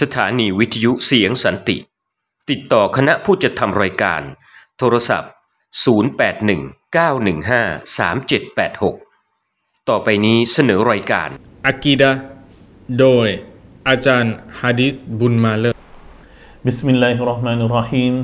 สถานีวิทยุเสียงสันติ ติดต่อคณะผู้จัดทำรายการ โทรศัพท์ 0819153786 ต่อไปนี้เสนอรายการอะกีดะฮ์โดย อาจารย์ฮะดิษบุญมาเลบิสมิลลาฮิรราะห์มานิรราะฮีม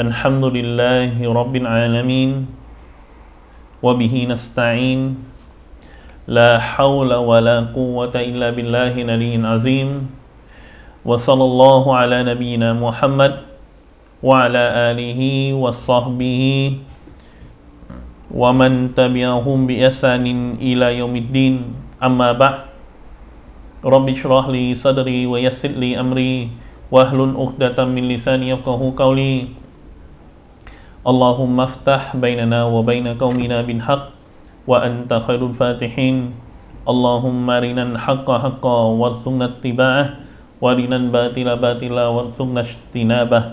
อัลฮัมดุลิลลาฮิรับบิลอาลามีนวะบิฮินัสตะอีน لا حول ولا قوة إلا بالله العلي العظيم. وصلى الله على نبينا محمد وعلى آله وصحبه ومن تبعهم بإحسان إلى يوم الدين. أما بعد رب اشرح لي صدري ويسر لي أمري واحلل عقدة من لساني يفقه قولي. اللهم افتح بيننا وبين قومنا بالحق وأنت خير الفاتحين اللهم أرنا الحق حقا وارزقنا اتباعه وأرنا الباطل باطلا وارزقنا اجتنابه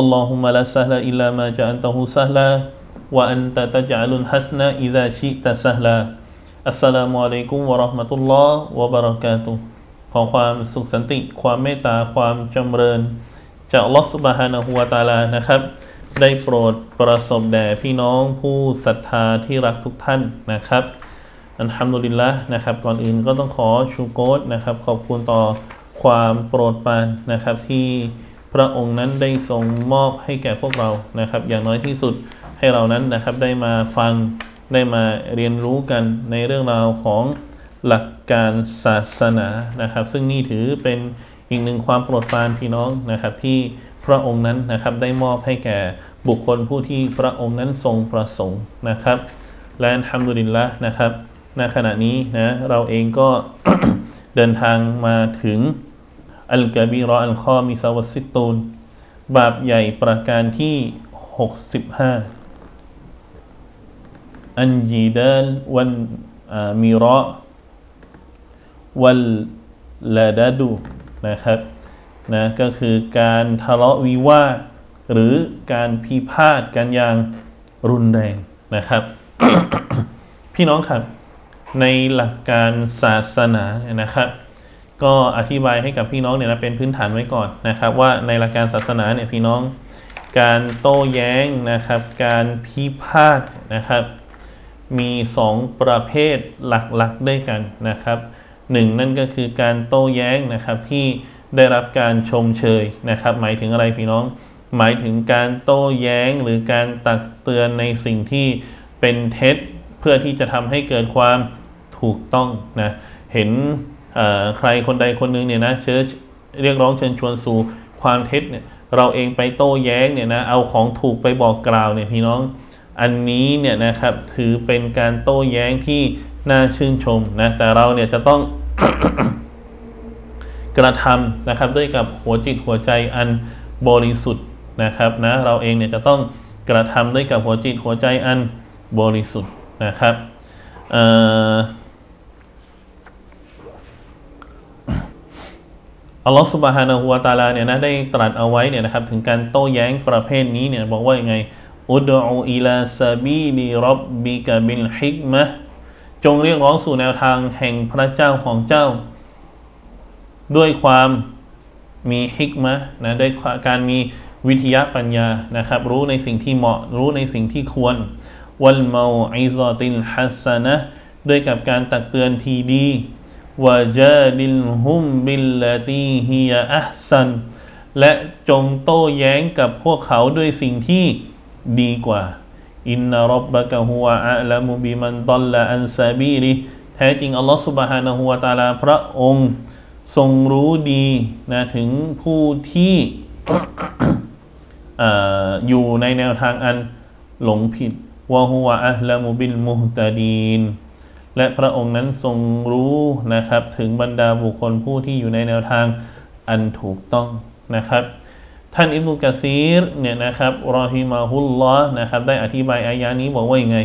اللهم لا سهل إلا ما جعلته سهلا وأنت تجعل الحسن إذا شئت سهلا อัสสลามุอะลัยกุมวะเราะห์มะตุลลอฮ์วะบะเราะกาตุฮ์ขอความสุขสันติ ความเมตตา ความจำเริญ จากอัลลอฮ์ซุบฮานะฮูวะตะอาลานะครับ ได้โปรดประสบแด่พี่น้องผู้ศรัทธาที่รักทุกท่านนะครับ อัลฮัมดุลิลละนะครับ ก่อนอื่นก็ต้องขอชูโกตนะครับ ขอบคุณต่อความโปรดปรานนะครับ ที่พระองค์นั้นได้ทรงมอบให้แก่พวกเรานะครับ อย่างน้อยที่สุดให้เรานั้นนะครับ ได้มาฟังได้มาเรียนรู้กันในเรื่องราวของหลักการศาสนานะครับ ซึ่งนี่ถือเป็นอีกหนึ่งความโปรดปรานพี่น้องนะครับที่ ระองค์นั้นนะครับได้มอบให้แก่บุคคลผู้ที่พระองค์นั้นทรงประสงค์นะครับ และทำดุลินละนะครับณขณะนี้นะเราเองก็เดินทางมาถึงอัลกบีรออัลคอมิซาวัสซิตูนบาปใหญ่ประการที่ 65 อันจีดัลวันมีรอวัลลาดาดูนะครับ นะก็คือการทะเลาะวิวาทหรือการพิพาทกันอย่างรุนแรงนะครับ พี่น้องครับ ในหลักการศาสนาเนี่ยนะครับ ก็อธิบายให้กับพี่น้องเนี่ยนะเป็นพื้นฐานไว้ก่อนนะครับ ว่าในหลักการศาสนาเนี่ยพี่น้อง การโต้แย้งนะครับ การพิพาทนะครับ มีสองประเภทหลักๆด้วยกันนะครับหนึ่งนั่นก็คือการโต้แย้งนะครับที่ ได้รับการชมเชยนะครับ หมายถึงอะไรพี่น้อง หมายถึงการโต้แย้งหรือการตักเตือนในสิ่งที่เป็นเท็จเพื่อที่จะทำให้เกิดความถูกต้องนะเห็นใครคนใดคนหนึ่งเนี่ยนะเชิญเรียกร้องเชิญชวนสู่ความเท็จเนี่ยเราเองไปโต้แย้งเนี่ยนะเอาของถูกไปบอกกล่าวเนี่ยพี่น้องอันนี้เนี่ยนะครับถือเป็นการโต้แย้งที่น่าชื่นชมนะแต่เราเนี่ยจะต้อง กระทำนะครับด้วยกับหัวจิตหัวใจอันบริสุทธิ์นะครับนะเราเองเนี่ยจะต้องกระทำด้วยกับหัวจิตหัวใจอันบริสุทธิ์นะครับอัลลอฮฺสุบฮานะฮูวาตาลาเนี่ยนะได้ตรัสเอาไว้เนี่ยนะครับถึงการโต้แย้งประเภทนี้เนี่ยบอกว่ายังไงอุดอูอิลาซาบีลีรับบิกะบิลฮิกมะจงเรียกร้องสู่แนวทางแห่งพระเจ้าของเจ้า ด้วยความมีฮิกมะนะด้วยการมีวิทยาปัญญานะครับ รู้ในสิ่งที่เหมาะ รู้ในสิ่งที่ควร วัลมาอิซอติลฮัสนะด้วยกับการตักเตือนทีดีวะจาดิลฮุมบิลลตีฮิยาอัซันและจงโต้แย้งกับพวกเขาด้วยสิ่งที่ดีกว่า إن ربك هو أعلم بمن ضل عن سبيله แท้จริงอัลลอฮฺ سبحانه وتعالى พระองค์ ทรงรู้ดีนะถึงผู้ที่อยู่ในแนวทางอันหลงผิดวะฮุวะอะลามุบิลมุฮตาดีนและพระองค์นั้นทรงรู้นะครับ ถึงบรรดาบุคคลผู้ที่อยู่ในแนวทางอันถูกต้องนะครับ ท่านอิบนุกะซีรเนี่ยนะครับรอฮิมาฮุลลอนะครับ ได้อธิบายอายานี้บอกว่ายังไง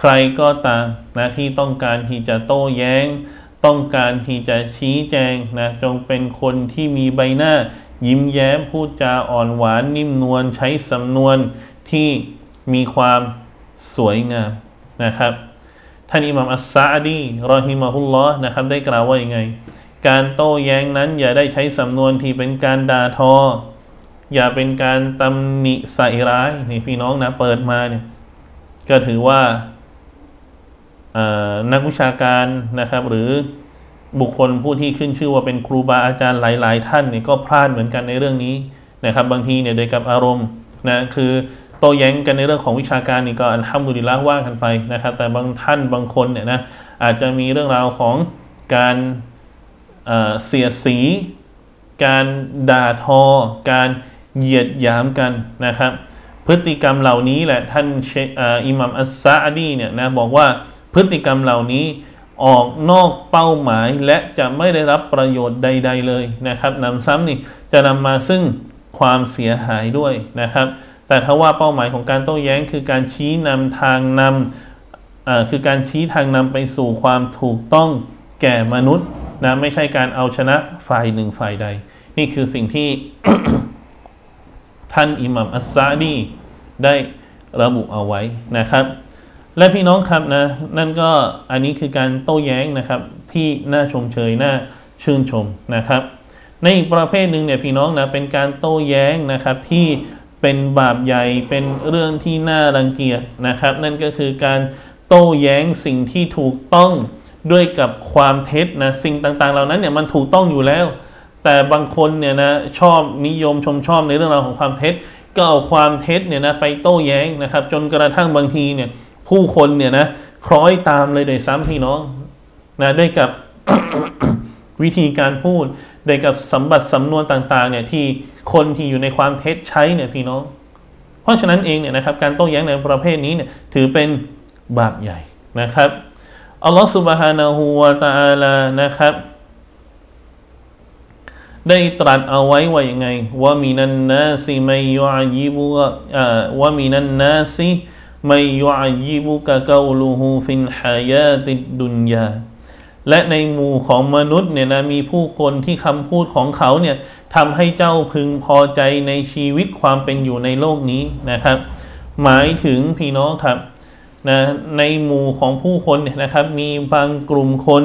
ใครก็ตามนะที่ต้องการที่จะโต้แย้ง ต้องการที่จะชี้แจงนะจงเป็นคนที่มีใบหน้า ยิ้มแย้มพูดจาอ่อนหวานนิ่มนวลใช้สำนวนที่มีความสวยงามนะครับ ท่านอิหม่ามอัสซาดีรอฮิมาฮุลลอนะครับได้กล่าวว่ายังไง การโต้แย้งนั้นอย่าได้ใช้สำนวนที่เป็นการด่าทอ อย่าเป็นการตำหนิใส่ร้ายนี่พี่น้องนะเปิดมาเนี่ยก็ถือว่า นักวิชาการนะครับหรือบุคคลผู้ที่ขึ้นชื่อว่าเป็นครูบาอาจารย์หลาย ๆ ท่านเนี่ยก็พลาดเหมือนกันในเรื่องนี้นะครับบางทีเนี่ยโดยกับอารมณ์นะคือโต้แย้งกันในเรื่องของวิชาการนี่ก็อันทำดุลิละว่ากันไปนะครับ แต่บางท่านบางคนเนี่ยนะอาจจะมีเรื่องราวของการเสียสี การด่าทอ การเหยียดหยามกันนะครับ พฤติกรรมเหล่านี้แหละท่านอิหมัมอัสซาดีเนี่ยนะบอกว่า พฤติกรรมเหล่านี้ออกนอกเป้าหมายและจะไม่ได้รับประโยชน์ใด ๆ เลยนะครับนำซ้ำนี่จะนำมาซึ่งความเสียหายด้วยนะครับ แต่ถ้าว่าเป้าหมายของการโต้แย้งคือการชี้นำทางนำคือการชี้ทางนำไปสู่ความถูกต้องแก่มนุษย์นะไม่ใช่การเอาชนะฝ่ายหนึ่งฝ่ายใด นี่คือสิ่งที่ท่านอิหมัมอัสซาดีได้ระบุเอาไว้นะครับ และพี่น้องครับนะนั่นก็อันนี้คือการโต้แย้งนะครับที่น่าชมเชยน่าชื่นชมนะครับ ในอีกประเภทหนึ่งเนี่ยพี่น้องนะเป็นการโต้แย้งนะครับที่เป็นบาปใหญ่เป็นเรื่องที่น่ารังเกียจนะครับ นั่นก็คือการโต้แย้งสิ่งที่ถูกต้องด้วยกับความเท็จนะสิ่งต่างๆ เหล่านั้นเนี่ยมันถูกต้องอยู่แล้ว แต่บางคนเนี่ยนะชอบนิยมชมชอบในเรื่องราวของความเท็จ ก็เอาความเท็จเนี่ยนะไปโต้แย้งนะครับ จนกระทั่งบางทีเนี่ย ผู้คนเนี่ยนะคล้อยตามเลยโดยซ้ำพี่น้องนะด้วยกับวิธีการพูดโดยกับสมบัติสำนวนต่าง ๆ เนี่ยที่คนที่อยู่ในความเท็จใช้เนี่ยพี่น้อง เพราะฉะนั้นเองเนี่ยนะครับการโต้แย้งในประเภทนี้เนี่ยถือเป็นบาปใหญ่นะครับอัลลอฮฺสุบฮานาฮูวาตาลานะครับ ได้ตรัสเอาไว้ว่ายังไงว่ามีนันนาซีไมยอายิบุว่ามีนันนาซี ไม่ยุอายิบุกะกาลูฮูฟินฮายาติดดุนยาและในหมู่ของมนุษย์เนี่ยนะมีผู้คนที่คำพูดของเขาเนี่ยทำให้เจ้าพึงพอใจในชีวิตความเป็นอยู่ในโลกนี้นะครับ หมายถึงพี่น้องครับนะในหมู่ของผู้คนเนี่ยนะครับ มีบางกลุ่มคน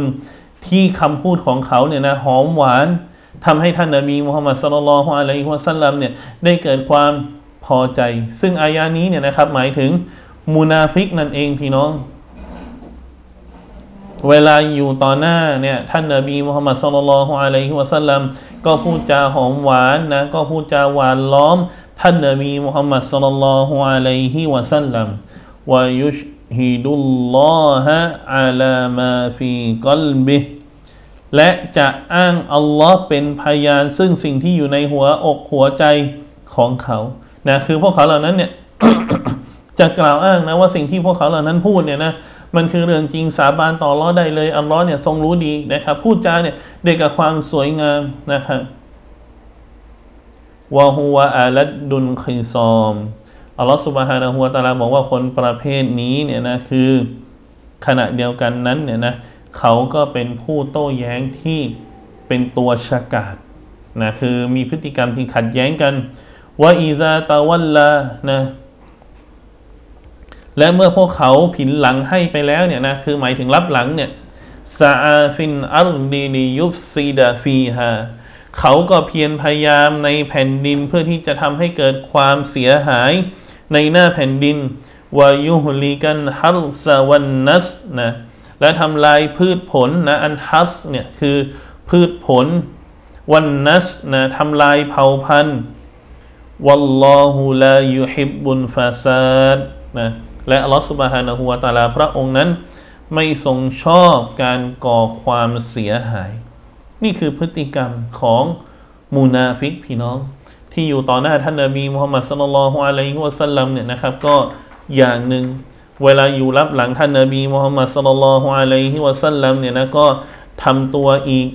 ที่คำพูดของเขาเนี่ยนะหอมหวานทำให้ท่านนบีมุฮัมมัดสุลลัลฮุอะลัยฮิวะสัลลัมเนี่ยได้เกิดความพอใจ ซึ่งอายานี้เนี่ยนะครับหมายถึง มุนาฟิกนั่นเองพี่น้อง เวลาอยู่ต่อหน้าเนี่ยท่านนบีมุฮัมมัดสุลลัลฮุอะลัยฮิวะสัลลัมก็พูดจาหอมหวานนะก็พูดจาหวานล้อม ท่านนบีมุฮัมมัดสุลลัลฮุอะลัยฮิวะสัลลัมวายุชฮิดุลลอฮะอาลามาฟีกัลบิและจะอ้างอัลลอฮ์เป็นพยานซึ่งสิ่งที่อยู่ในหัวอกหัวใจของเขานะคือพวกเขาเหล่านั้นเนี่ย จะกล่าวอ้างนะว่าสิ่งที่พวกเขาเหล่านั้นพูดเนี่ยนะมันคือเรื่องจริงสาบานต่อร้อได้เลยอัลลอฮ์เนี่ยทรงรู้ดีนะครับ พูดจาเนี่ยเด็กกับความสวยงามนะครับวะฮุวะอาลัดดุนคิซอมอัลลอฮ์สุบฮานะฮูวะตาลาบอกว่าคนประเภทนี้เนี่ยนะคือขณะเดียวกันนั้นเนี่ยนะเขาก็เป็นผู้โต้แย้งที่เป็นตัวฉกาดนะคือมีพฤติกรรมที่ขัดแย้งกันว่าอีซาตาวัลลานะ และเมื่อพวกเขาผินหลังให้ไปแล้วเนี่ยนะคือหมายถึงรับหลังเนี่ยسعى في الأرض ليفسد فيها เขาก็เพียรพยายามในแผ่นดินเพื่อที่จะทำให้เกิดความเสียหายในหน้าแผ่นดินويهلك الحرث والنسل และทำลายพืชผลนะ الحرث เนี่ยคือพืชผล والنسل ทำลายเผ่าพันธุ์ والله لا يحب الفسادนะ และอัลลอฮฺสุบฮานะฮูวาตาลาพระองค์นั้น ไม่ทรงชอบการก่อความเสียหาย นี่คือพฤติกรรมของมูนาฟิกพี่น้อง ที่อยู่ต่อหน้าท่านนบีมุฮัมมัดสุลลัลฮุอะลัยฮิวะสัลลัมเนี่ยนะครับ ก็อย่างหนึ่งเวลาอยู่รับหลังท่านนบีมุฮัมมัดสุลลัลฮุอะลัยฮิวะสัลลัมเนี่ยนะก็ทำตัวอีก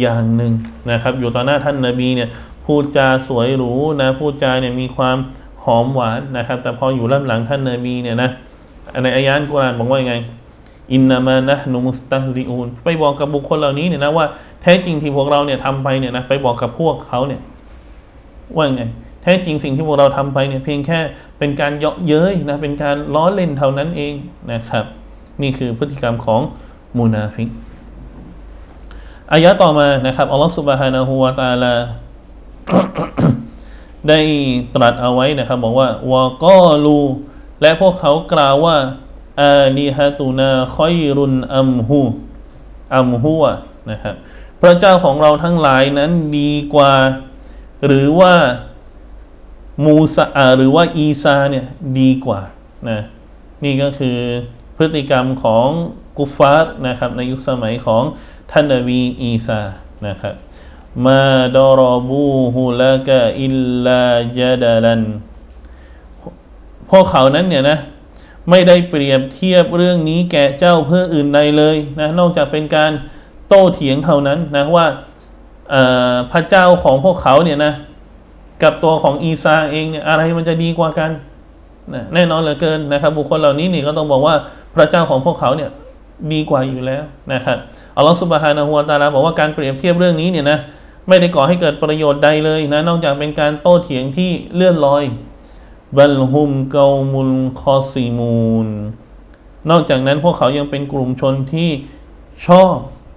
อย่างหนึ่งนะครับ อยู่ต่อหน้าท่านนบีเนี่ยพูดจาสวยหรูนะพูดจาเนี่ยมีความ หอมหวานนะครับ แต่พออยู่รับหลังท่านนบีเนี่ยนะในอายานกุรานบอกว่าไงอินนามานะนุมุสตัซิอูนไปบอกกับบุคคลเหล่านี้เนี่ยนะว่าแท้จริงที่พวกเราเนี่ยทำไปเนี่ยนะไปบอกกับพวกเขาเนี่ยว่าไงแท้จริงสิ่งที่พวกเราทำไปเนี่ยเพียงแค่เป็นการเยาะเย้ยนะเป็นการล้อเล่นเท่านั้นเองนะครับ นี่คือพฤติกรรมของมูนาฟิกอายะต่อมานะครับอัลลอฮฺสุบฮานะฮูวาตาลา ได้ตรัสเอาไว้นะครับบอกว่าวะกอลูและพวกเขากล่าวว่าอาลีฮะตูนาคอยรุนอัมฮูอัมฮัวนะครับพระเจ้าของเราทั้งหลายนั้นดีกว่า หรือว่ามูซาหรือว่าอีซาเนี่ยดีกว่านะนี่ก็คือพฤติกรรมของกุฟาร์นะครับในยุคสมัยของท่านนบีอีซานะครับ มาดารบูฮุลกะอิลลาจดานพวกเขานั้นเนี่ยนะไม่ได้เปรียบเทียบเรื่องนี้แก่เจ้าเพื่ออื่นใดเลยนะนอกจากเป็นการโต้เถียงเท่านั้นนะว่าพระเจ้าของพวกเขาเนี่ยนะกับตัวของอีซาเองเนี่ยอะไรมันจะดีกว่ากันนะแน่นอนเหลือเกินนะครับ บุคคลเหล่านี้นี่ก็ต้องบอกว่าพระเจ้าของพวกเขาเนี่ย ดีกว่าอยู่แล้วนะครับอัลลอฮฺสุบฮานะฮูวาตาลาบอกว่าการเปรียบเทียบเรื่องนี้เนี่ยนะไม่ได้ก่อให้เกิดประโยชน์ใดเลยนะนอกจากเป็นการโต้เถียงที่เลื่อนลอยบัลฮุมเกามุลคอซีมูนนอกจากนั้นพวกเขายังเป็นกลุ่มชนที่ชอบ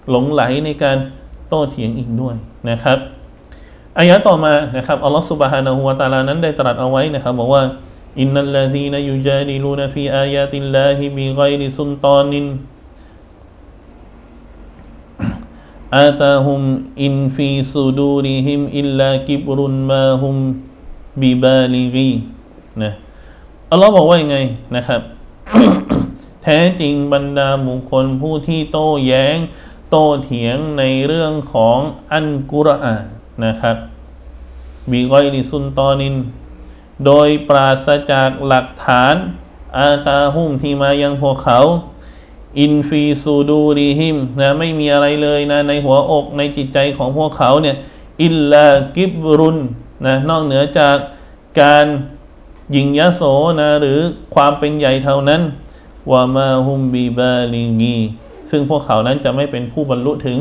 หลงไหลในการโต้เถียงอีกด้วยนะครับอายะต่อมานะครับอัลลอฮฺสุบฮานะฮูวาตาลานั้นได้ตรัสเอาไว้นะครับบอกว่าอินนัลลาดีนยุจาดิลูนฟีอายาติลลาฮิบิไกริซุนตอนิน อาตาฮุมอินฟีซูดูริฮิมอิลลากิบรุนมาฮุมบิบาลีนะอัลลอฮ์บอกว่ายังไงนะครับ แท้จริงบรรดาบุคคลผู้ที่โต้แย้ง โต้เถียงในเรื่องของอันกุรอานนะครับบีกอยลิซุนตอนิน โดยปราศจากหลักฐาน อาตาหุ่มที่มายังพวกเขา อินฟีซูดูดีฮิมนะไม่มีอะไรเลยนะในหัวอกในจิตใจของพวกเขาเนี่ยอิลลากิบรุนนะนอกเหนือจากการยิงยโสนะหรือความเป็นใหญ่เท่านั้นوما هم ببالغيه ซึ่งพวกเขานั้นจะไม่เป็นผู้บรรลุถึง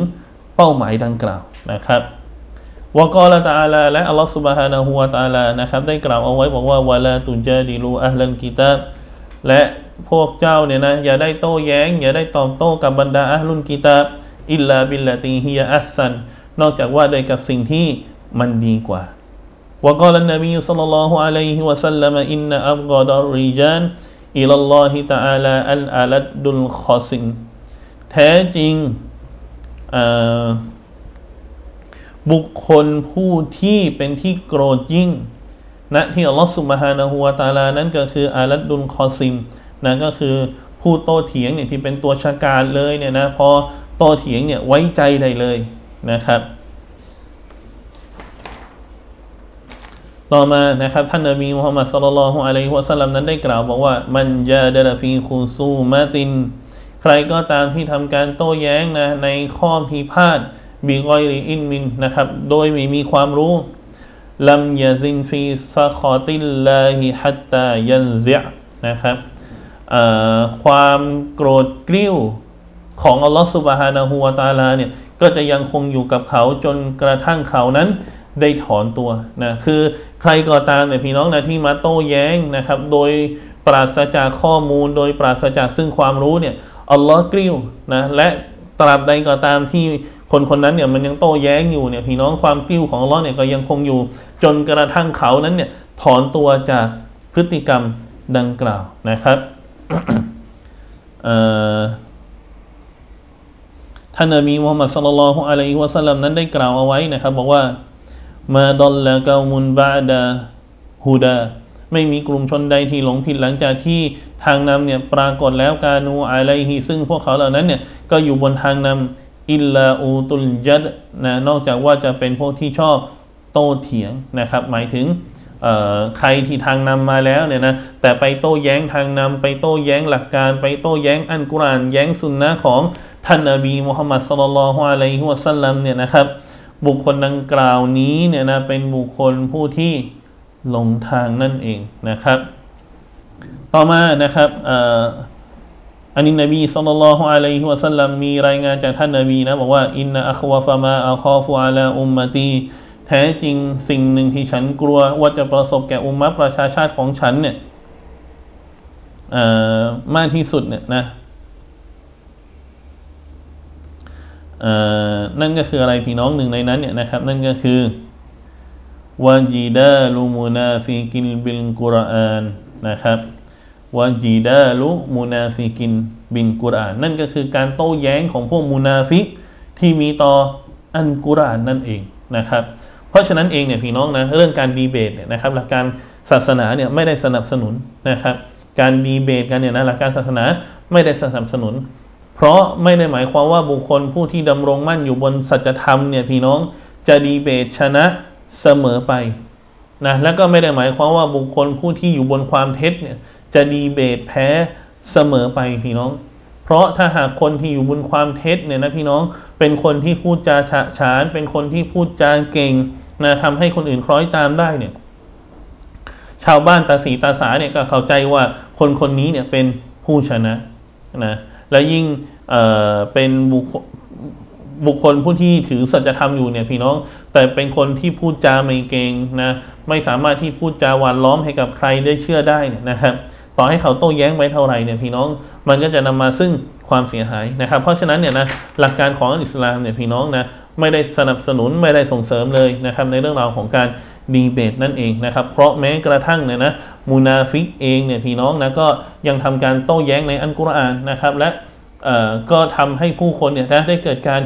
เป้าหมายดังกล่าวนะครับ وقال تعالى และอัลลอฮฺ سبحانه وتعالى นะครับได้กล่าวเอาไว้บอกว่าولا تجادلوا أهل الكتاب และ พวกเจ้าเนี่ยนะอย่าได้โต้แย้ง อย่าได้ตอบโต้กับบรรดาอัลลุนกิตาบอิลลาบิลลาตีฮิยาอัสซันนอกจากว่าได้กับสิ่งที่มันดีกว่า وقال النبي صلى الله عليه وسلم إن أبغض الرجال إلى الله تعالى الألد الخصم แท้จริงบุคคลผู้ที่เป็นที่โกรธยิ่งนะที่อัลลอฮฺสุบฮานะฮูวาตาลานั้นก็คืออาลัดดุลคอซิม นะก็คือผู้โตเถียงเนี่ยที่เป็นตัวชาการเลยเนี่ยนะพอโตเถียงเนี่ยไว้ใจได้เลยนะครับต่อมานะครับท่านนบีมุฮัมมัดصلى الله عليه وسلم นั้นได้กล่าวบอกว่าمن جادل في خصومة ใครก็ตามที่ทำการโต้แย้งนะในข้อพิพาทبغير علم นะครับ โดยไม่มีความรู้لم يزل في سخط الله حتى ينزع นะครับ ความโกรธกริ้วของอัลลอฮฺ سبحانه وتعالى เนี่ยก็จะยังคงอยู่กับเขาจนกระทั่งเขานั้นได้ถอนตัวนะคือใครก็ตามเนี่ยพี่น้องนะที่มาโต้แย้งนะครับ โดยปราศจากข้อมูล โดยปราศจากซึ่งความรู้เนี่ยอัลลอฮ์กริ้วนะและตราบใดก็ตามที่คนคนนั้นเนี่ยมันยังโต้แย้งอยู่เนี่ยพี่น้องความกริ้วของอัลลอฮ์เนี่ยก็ยังคงอยู่ จนกระทั่งเขานั้นเนี่ยถอนตัวจากพฤติกรรมดังกล่าวนะครับ ท่านนบีมุฮัมมัดสุลลัลฮุอะลัยฮิวะสัลลัมนั้นได้กล่าวเอาไว้นะครับ บอกว่ามาดอลละกามุนบาดาฮูดาไม่มีกลุ่มชนใดที่หลงผิดหลังจากที่ทางนำเนี่ยปรากฏแล้วกานูอะไรฮีซึ่งพวกเขาเหล่านั้นเนี่ยก็อยู่บนทางนำอิลลาอูตุลยัดนะนอกจากว่าจะเป็นพวกที่ชอบโต้เถียงนะครับ หมายถึง ใครที่ทางนำมาแล้วเนี่ยนะแต่ไปโต้แย้งทางนำไปโต้แย้งหลักการ ไปโต้แย้งอันกุรานแย้งสุนนะของท่านนบีมุฮัมมัดสุลลัลฮวาอะลัยฮิวะสัลลัมเนี่ยนะครับ บุคคลดังกล่าวนี้เนี่ยนะเป็นบุคคลผู้ที่หลงทางนั่นเองนะครับ ต่อมานะครับอันนี้นบีสุลต่านลฮ์อะลัยฮิวะสัลลัมมีรายงานจากท่านนบีนะบอกว่าอินนะอัควาฟามาอัคอฟูอาลาอุมมตี แท้จริงสิ่งหนึ่งที่ฉันกลัวว่าจะประสบแก่อุมมะประชาชาติของฉันเนี่ยมากที่สุดเนี่ยนะอ่อนั่นก็คืออะไรพี่น้องหนึ่งในนั้นเนี่ยนะครับ นั่นก็คือوجدال المنافق بالقرآن นะครับ وجدال المنافق بالقرآن นั่นก็คือการโต้แย้งของพวกมุนาฟิกที่มีต่ออัลกุรอานนั่นเองนะครับ เพราะฉะนั้นเองเนี่ยพี่น้องนะเรื่องการดีเบตเนี่ยนะครับหลักการศาสนาเนี่ยไม่ได้สนับสนุนนะครับการดีเบตกันเนี่ยนะหลักการศาสนาไม่ได้สนับสนุน เพราะไม่ได้หมายความว่าบุคคลผู้ที่ดำรงมั่นอยู่บนสัจธรรมเนี่ยพี่น้องจะดีเบตชนะเสมอไปนะแล้วก็ไม่ได้หมายความว่าบุคคลผู้ที่อยู่บนความเท็จเนี่ยจะดีเบตแพ้เสมอไปพี่น้อง เพราะถ้าหากคนที่อยู่บนความเท็จเนี่ยนะพี่น้องเป็นคนที่พูดจาฉะฉาน เป็นคนที่พูดจาเก่ง นะทำให้คนอื่นคล้อยตามได้เนี่ย ชาวบ้านตาสีตาสาเนี่ยก็เข้าใจว่าคนคนนี้เนี่ยเป็นผู้ชนะนะและยิ่งเอ่อเป็นบุคคลบุคคลผู้ที่ถือสัจธรรมอยู่เนี่ยพี่น้อง แต่เป็นคนที่พูดจาไม่เก่งนะไม่สามารถที่พูดจาหวานล้อมให้กับใครได้เชื่อได้เนี่ยนะครับ ต่อให้เขาโต้แย้งไปเท่าไหร่เนี่ยพี่น้องมันก็จะนำมาซึ่งความเสียหายนะครับ เพราะฉะนั้นเนี่ยนะหลักการของอิสลามเนี่ยพี่น้องนะ ไม่ได้สนับสนุนไม่ได้ส่งเสริมเลยนะครับในเรื่องราวของการดีเบตนั่นเองนะครับ เพราะแม้กระทั่งเนี่ยนะมุนาฟิกเองเนี่ยพี่น้องนะก็ยังทำการโต้แย้งในอัลกุรอานนะครับ และก็ทำให้ผู้คนเนี่ยนะได้เกิดการ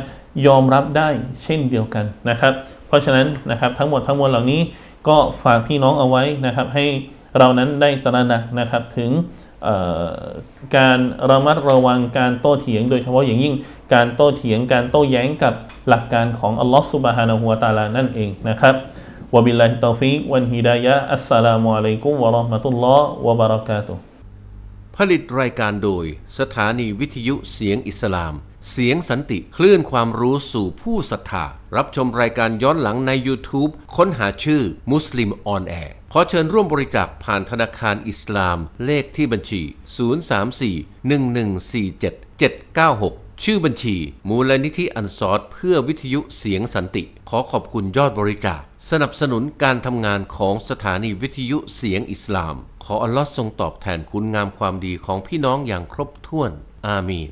ยอมรับได้เช่นเดียวกันนะครับ เพราะฉะนั้นนะครับทั้งหมดทั้งมวลเหล่านี้ก็ฝากพี่น้องเอาไว้นะครับ ให้เรานั้นได้ตระหนักนะครับถึง การระมัดระวังการโต้เถียง โดยเฉพาะอย่างยิ่งการโต้เถียงการโต้แย้งกับหลักการของอัลลอฮฺ سبحانه وتعالى นั่นเองนะครับ وبالله التوفيق والهداية السلام عليكم ورحمة الله وبركاته ผลิตรายการโดยสถานีวิทยุเสียงอิสลาม เสียงสันติคลื่นความรู้สู่ผู้ศรัทธา รับชมรายการย้อนหลังใน YouTube ค้นหาชื่อมุสลิมออนแอร์ขอเชิญร่วมบริจาคผ่านธนาคารอิสลาม เลขที่บัญชี 034-1147-796 ชื่อบัญชี มูลนิธิอันซอรเพื่อวิทยุเสียงสันติ ขอขอบคุณยอดบริจาค สนับสนุนการทำงานของสถานีวิทยุเสียงอิสลาม ขออัลลอฮ์ทรงตอบแทนคุณงามความดีของพี่น้องอย่างครบถ้วน อามีน